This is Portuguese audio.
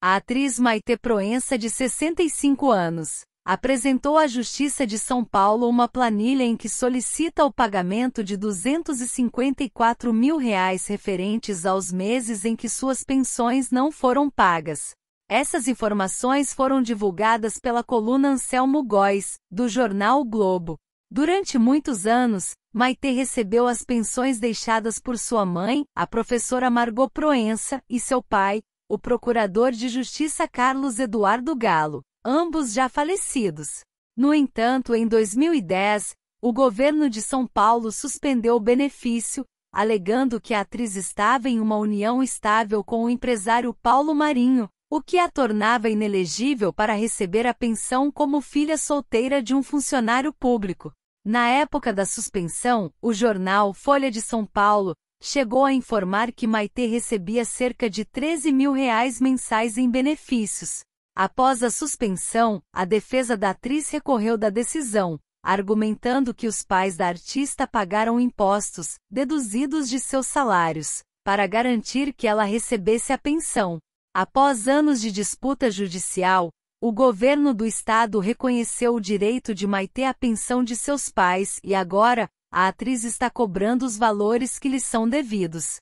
A atriz Maite Proença, de 65 anos, apresentou à Justiça de São Paulo uma planilha em que solicita o pagamento de 254 mil reais referentes aos meses em que suas pensões não foram pagas. Essas informações foram divulgadas pela coluna Anselmo Góes, do jornal o Globo. Durante muitos anos, Maite recebeu as pensões deixadas por sua mãe, a professora Margot Proença, e seu pai, o procurador de justiça Carlos Eduardo Galo, ambos já falecidos. No entanto, em 2010, o governo de São Paulo suspendeu o benefício, alegando que a atriz estava em uma união estável com o empresário Paulo Marinho, o que a tornava inelegível para receber a pensão como filha solteira de um funcionário público. Na época da suspensão, o jornal Folha de São Paulo chegou a informar que Maite recebia cerca de 13 mil reais mensais em benefícios. Após a suspensão, a defesa da atriz recorreu da decisão, argumentando que os pais da artista pagaram impostos, deduzidos de seus salários, para garantir que ela recebesse a pensão. Após anos de disputa judicial, o governo do estado reconheceu o direito de Maite à pensão de seus pais e agora, a atriz está cobrando os valores que lhe são devidos.